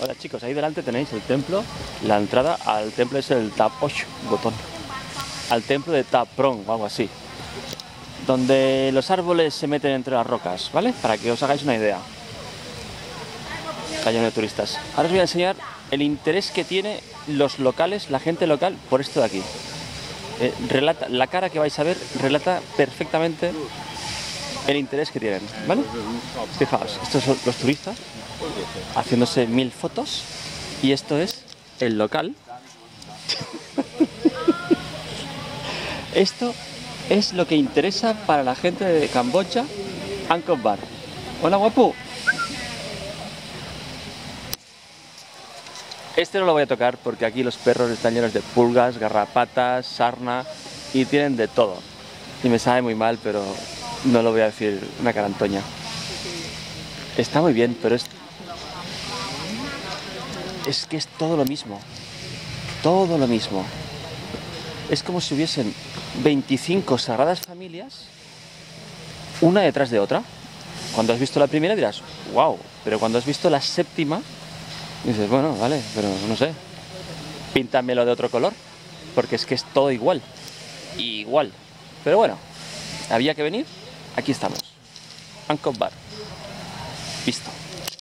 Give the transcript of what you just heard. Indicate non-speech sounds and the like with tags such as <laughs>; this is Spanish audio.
Hola chicos, ahí delante tenéis el templo. La entrada al templo es el Tap botón. Al templo de Tapron o algo así. Donde los árboles se meten entre las rocas, ¿vale? Para que os hagáis una idea. Está de turistas. Ahora os voy a enseñar el interés que tiene los locales, la gente local, por esto de aquí. Eh, relata, la cara que vais a ver relata perfectamente el interés que tienen, ¿vale? Fijaos, estos son los turistas haciéndose mil fotos y esto es el local. <laughs> esto es lo que interesa para la gente de Camboya, Angkor Bar. Hola guapo. Este no lo voy a tocar porque aquí los perros están llenos de pulgas, garrapatas, sarna y tienen de todo. Y me sabe muy mal, pero no lo voy a decir una carantoña. Está muy bien, pero es es que es todo lo mismo. Todo lo mismo. Es como si hubiesen 25 sagradas familias, una detrás de otra. Cuando has visto la primera dirás, wow, pero cuando has visto la séptima, dices, bueno, vale, pero no sé, píntamelo de otro color, porque es que es todo igual. Igual. Pero bueno, había que venir, aquí estamos. Angkor Bar. Visto.